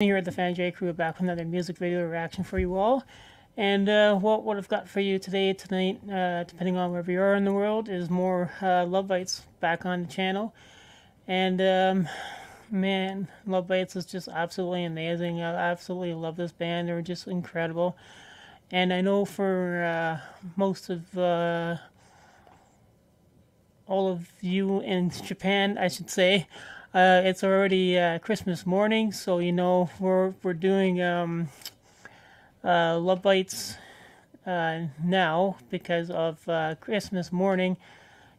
here at the Fam Jay Crew back with another music video reaction for you all. And uh, what what I've got for you today, tonight, uh, depending on wherever you are in the world, is more uh, Lovebites back on the channel. And um, man, Lovebites is just absolutely amazing. I absolutely love this band. They're just incredible. And I know for uh, most of uh, all of you in Japan, I should say, uh, it's already uh, Christmas morning, so you know we're we're doing um, uh, Lovebites uh, now because of uh, Christmas morning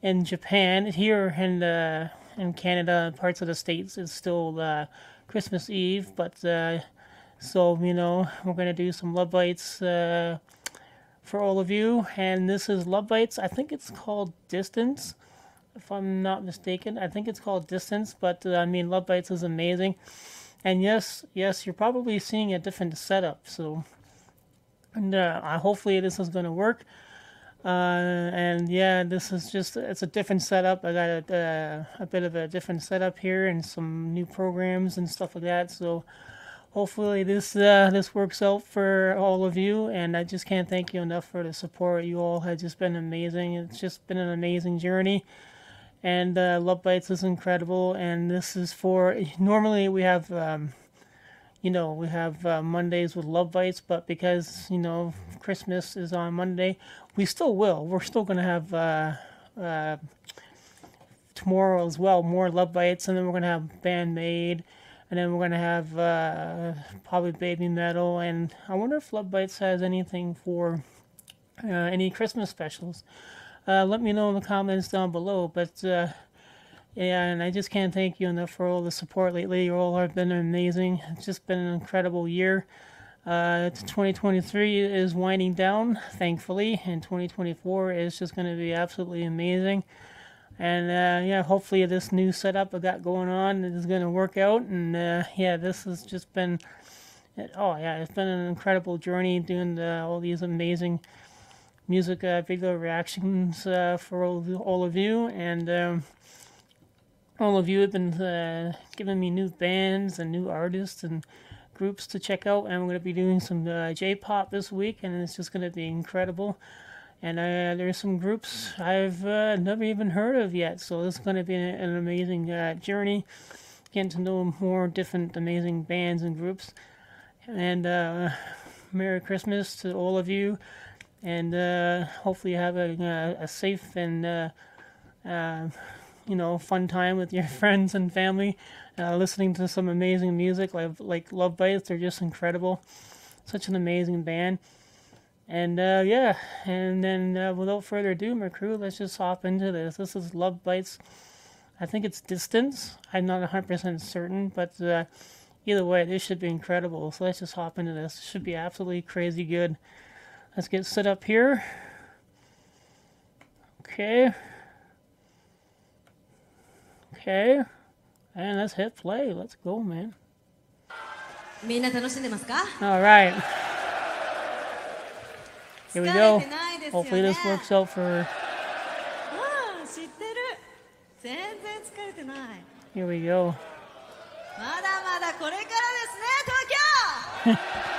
in Japan. Here in the in Canada, parts of the states, it's still uh, Christmas Eve, but so you know we're gonna do some Lovebites for all of you, and this is Lovebites. I think it's called Distance if I'm not mistaken. I think it's called Distance, but uh, I mean, Lovebites is amazing. And yes, yes, you're probably seeing a different setup. So, and uh, hopefully this is going to work. Uh, and yeah, this is just, it's a different setup. I got a, uh, a bit of a different setup here and some new programs and stuff like that. So hopefully this, uh, this works out for all of you. And I just can't thank you enough for the support. You all have just been amazing. It's just been an amazing journey and uh, Lovebites is incredible. And this is for normally we have, um, you know, we have uh, Mondays with Lovebites, but because you know Christmas is on Monday, we still will. We're still gonna have uh, uh tomorrow as well more Lovebites, and then we're gonna have Band-Maid. And then we're gonna have uh, probably Babymetal, and I wonder if Lovebites has anything for uh, any Christmas specials uh, let me know in the comments down below. But uh, yeah, and I just can't thank you enough for all the support lately. You all have been amazing. It's just been an incredible year. Uh, 2023 is winding down, thankfully, and 2024 is just going to be absolutely amazing. And uh, yeah, hopefully this new setup I got going on is going to work out. And uh, yeah, this has just been, oh yeah, it's been an incredible journey doing the, all these amazing music uh, video reactions uh, for all of, all of you, and um, all of you have been uh, giving me new bands and new artists and groups to check out. And I'm going to be doing some uh, J-pop this week, and it's just going to be incredible. And uh, there's some groups I've uh, never even heard of yet, so it's going to be an, an amazing journey, getting to know more different amazing bands and groups. And Merry Christmas to all of you and uh, hopefully you have a, a safe and uh, uh, you know fun time with your friends and family, uh, listening to some amazing music like like Lovebites. They're just incredible, such an amazing band. And uh, yeah, and then uh, without further ado, my crew, let's just hop into this. This is Lovebites. I think it's Distance. I'm not 100% certain, but either way, this should be incredible. So let's just hop into this. It should be absolutely crazy good. Let's get set up here. Okay. Okay. And let's hit play. Let's go, man. All right. Here we go. Hopefully this works out for. Here we go. Haruna. I think it's Haruna, right? ついてこれますか頭振る準備できてますかいけ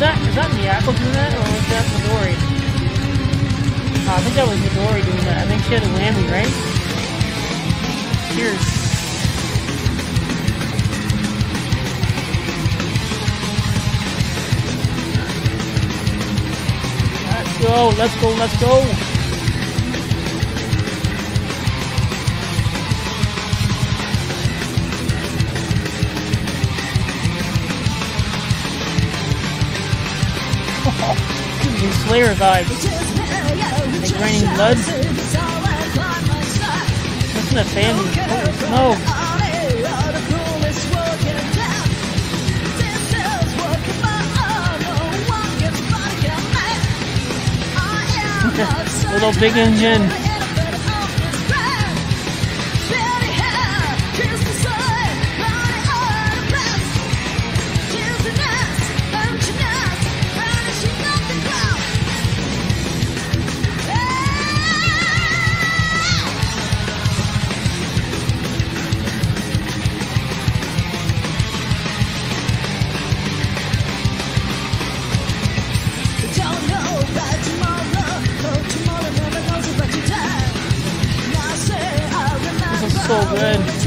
that is that Miyako doing that, or was that Midori? Oh, I think that was Midori doing that. I think she had a whammy, right? Cheers. Let's go, let's go, let's go! Slayer vibe. Like raining blood. Listen to Sandy. Oh, no. Little Big Engine. So good.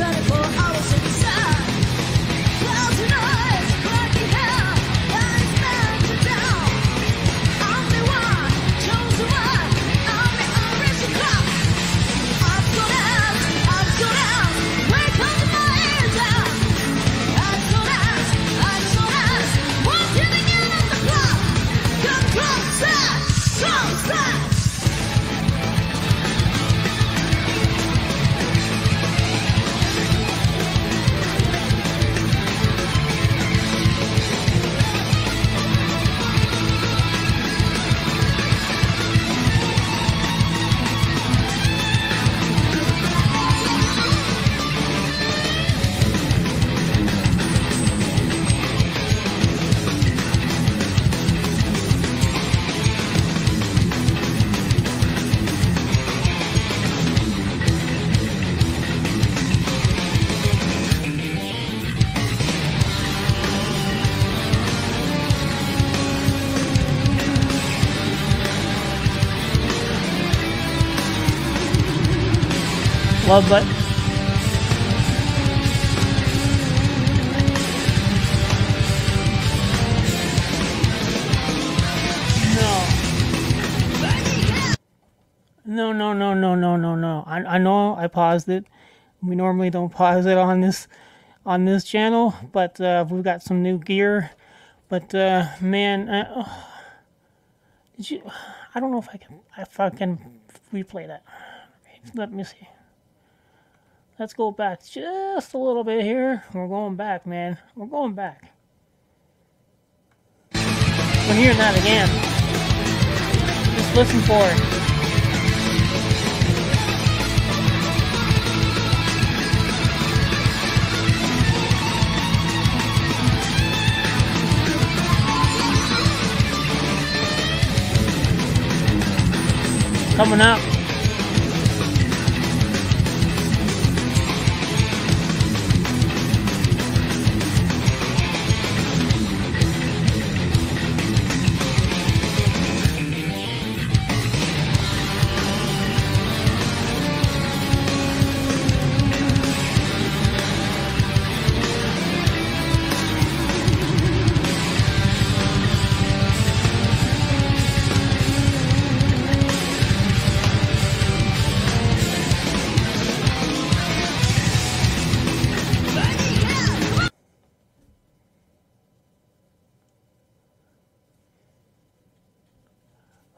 Button. No, no, no, no, no, no, no. I, I know I paused it. We normally don't pause it on this on this channel, but uh, we've got some new gear. But uh, man, uh, did you? I don't know if I can if I can replay that. Let me see. Let's go back just a little bit here. We're going back, man. We're going back. We're hearing that again. Just listen for it. coming up.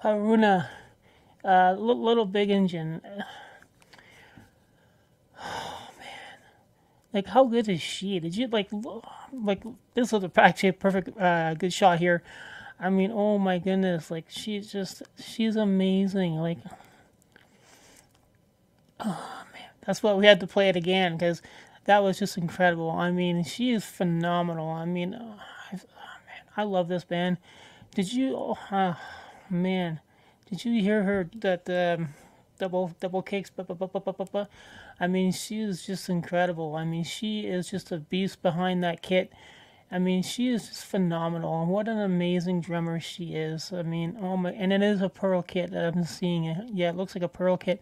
Haruna, uh, little big engine. Oh man, like how good is she? Did you like like this was actually a perfect uh, good shot here. I mean, oh my goodness, like she's just she's amazing. Like, oh man, that's why we had to play it again because that was just incredible. I mean, she is phenomenal. I mean, oh, I, oh, man, I love this band. Did you? Oh, uh, man, did you hear her that um, double double kicks? I mean, she is just incredible. I mean, she is just a beast behind that kit. I mean, she is just phenomenal, and what an amazing drummer she is. I mean, oh my, and it is a pearl kit that I'm seeing. It. Yeah, it looks like a pearl kit.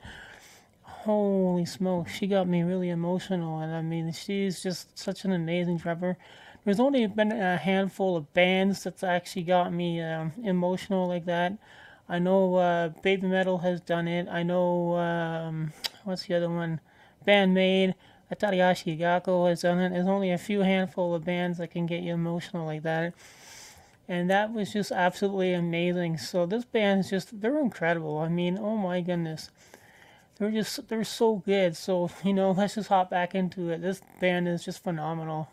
Holy smoke, she got me really emotional, and I mean, she's just such an amazing drummer there's only been a handful of bands that's actually got me um, emotional like that. I know uh, Babymetal has done it. I know um, what's the other one? Band-Maid. Atarashii Gakko has done it. There's only a few handful of bands that can get you emotional like that. And that was just absolutely amazing. So this band is just they're incredible. I mean, oh my goodness. They're just they're so good. So, you know, let's just hop back into it. This band is just phenomenal.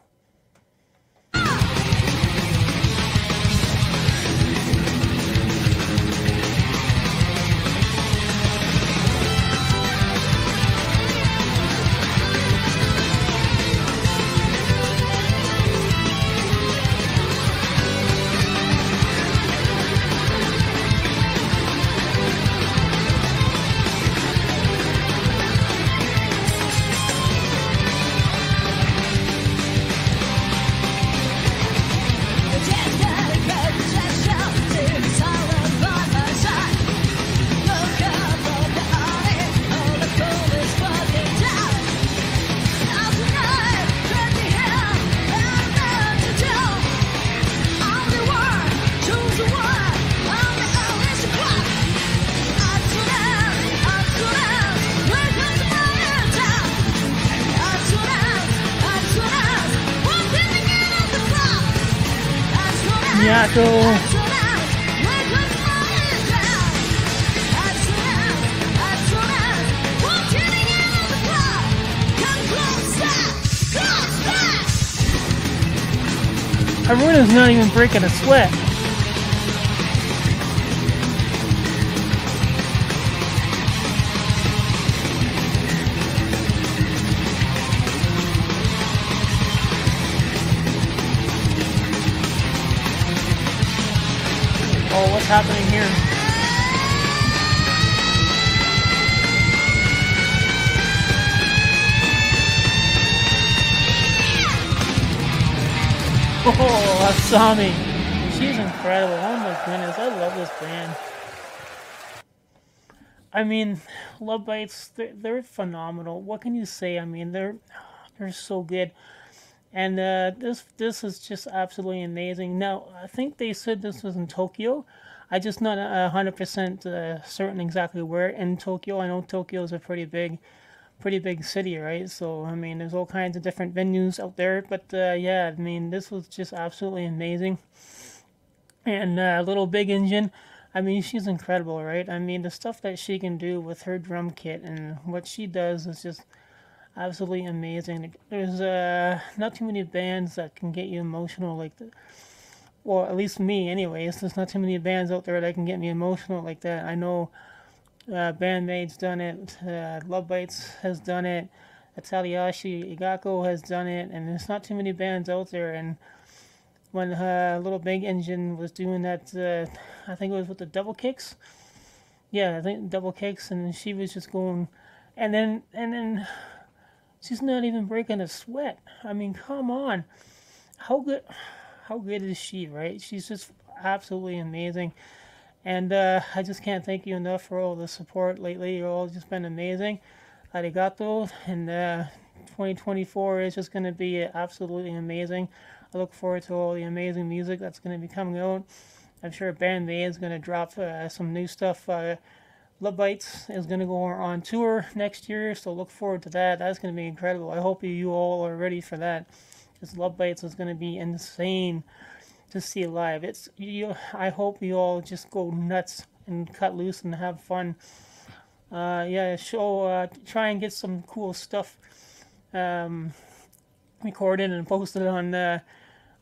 Miyako. Haruna's not even breaking a sweat. Happening here? Oh, Asami. She's incredible. Oh my goodness, I love this band. I mean, Lovebites, they're, they're phenomenal. What can you say? I mean, they're they're so good. And uh, this this is just absolutely amazing. Now, I think they said this was in Tokyo. I just not hundred percent uh, certain exactly where in Tokyo. I know Tokyo is a pretty big, pretty big city, right? So I mean, there's all kinds of different venues out there. But uh, yeah, I mean, this was just absolutely amazing. And uh, Little Big Engine, I mean, she's incredible, right? I mean, the stuff that she can do with her drum kit and what she does is just absolutely amazing. There's uh, not too many bands that can get you emotional like that. Well, at least me, anyways. There's not too many bands out there that can get me emotional like that. I know uh, Band-Maid's done it. Uh, Lovebites has done it. Atarashii Gakko has done it. And there's not too many bands out there. And when uh, Little Big Engine was doing that, uh, I think it was with the double kicks. Yeah, I think double kicks. And she was just going... And then, and then She's not even breaking a sweat. I mean, come on. How good how good is she, right? She's just absolutely amazing. And uh, I just can't thank you enough for all the support lately. You've all just been amazing. Arigato. And uh, 2024 is just going to be absolutely amazing. I look forward to all the amazing music that's going to be coming out. I'm sure Band-Maid is going to drop uh, some new stuff uh, Lovebites is going to go on tour next year, so look forward to that. That's going to be incredible. I hope you all are ready for that. Because Lovebites is going to be insane to see live. It's you. I hope you all just go nuts and cut loose and have fun. Uh, yeah, show. Uh, try and get some cool stuff um, recorded and posted on uh,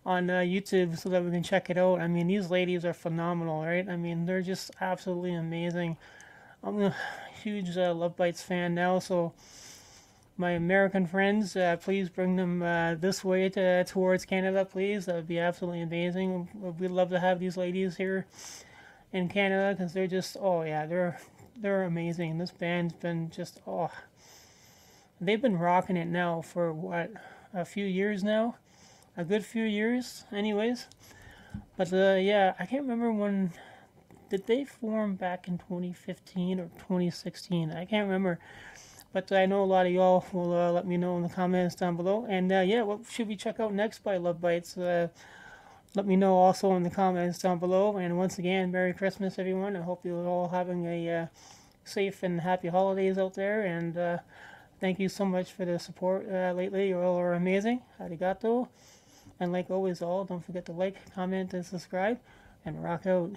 on uh, YouTube so that we can check it out. I mean, these ladies are phenomenal, right? I mean, they're just absolutely amazing. I'm a huge uh, Lovebites fan now, so my American friends, uh, please bring them uh, this way to, towards Canada, please. That would be absolutely amazing. We'd love to have these ladies here in Canada because they're just, oh yeah, they're they're amazing. This band's been just, oh, they've been rocking it now for what a few years now, a good few years, anyways. But uh, yeah, I can't remember when did they form back in 2015 or 2016? I can't remember. But I know a lot of y'all will uh, let me know in the comments down below. And uh, yeah, what should we check out next by Lovebites? Uh, let me know also in the comments down below. And once again, Merry Christmas, everyone. I hope you're all having a uh, safe and happy holidays out there. And uh, thank you so much for the support uh, lately. You all are amazing. Arigato. And like always, all, don't forget to like, comment, and subscribe. And rock out.